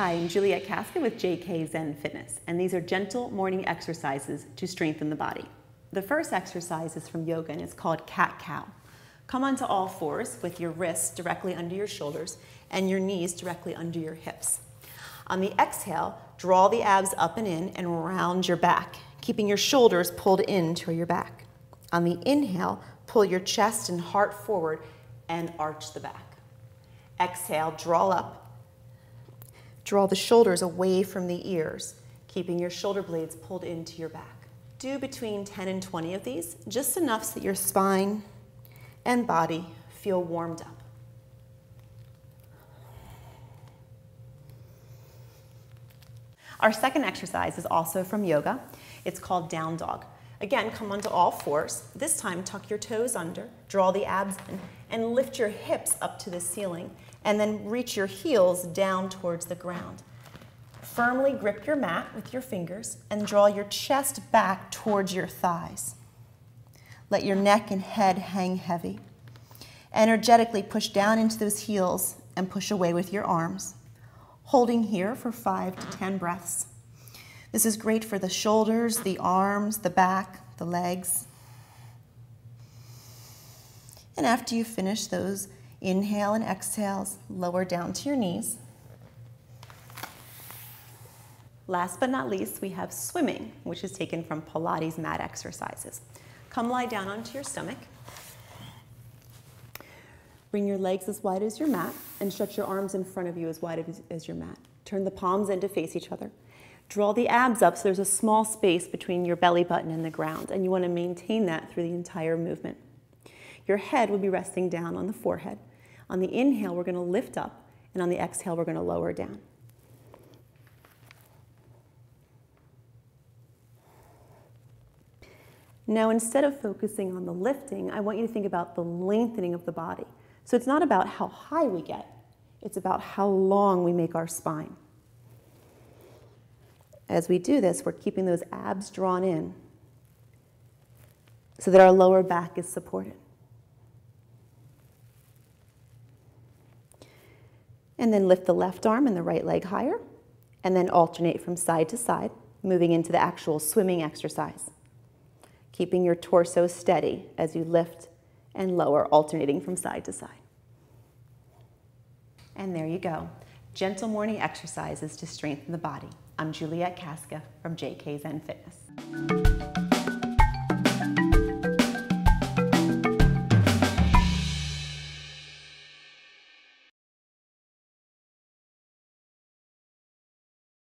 Juliet Kaska with JK Zen Fitness, and these are gentle morning exercises to strengthen the body. The first exercise is from yoga and it's called cat cow. Come onto all fours with your wrists directly under your shoulders and your knees directly under your hips. On the exhale, draw the abs up and in and round your back, keeping your shoulders pulled in toward your back. On the inhale, pull your chest and heart forward and arch the back. Exhale, draw up Draw the shoulders away from the ears, keeping your shoulder blades pulled into your back. Do between 10 and 20 of these, just enough so that your spine and body feel warmed up. Our second exercise is also from yoga. It's called down dog. Again, come onto all fours. This time, tuck your toes under, draw the abs in, and lift your hips up to the ceiling and then reach your heels down towards the ground. Firmly grip your mat with your fingers and draw your chest back towards your thighs. Let your neck and head hang heavy. Energetically push down into those heels and push away with your arms, holding here for five to 10 breaths. This is great for the shoulders, the arms, the back, the legs. And after you finish those Inhale and exhales, lower down to your knees. Last but not least, we have swimming, which is taken from Pilates mat exercises. Come lie down onto your stomach. Bring your legs as wide as your mat and stretch your arms in front of you as wide as your mat. Turn the palms in to face each other. Draw the abs up so there's a small space between your belly button and the ground, and you want to maintain that through the entire movement. Your head will be resting down on the forehead. On the inhale, we're going to lift up, and on the exhale, we're going to lower down. Now, instead of focusing on the lifting, I want you to think about the lengthening of the body. So it's not about how high we get, it's about how long we make our spine. As we do this, we're keeping those abs drawn in so that our lower back is supported. And then lift the left arm and the right leg higher, and then alternate from side to side, moving into the actual swimming exercise. Keeping your torso steady as you lift and lower, alternating from side to side. And there you go. Gentle morning exercises to strengthen the body. I'm Juliet Kaska from JK Zen Fitness.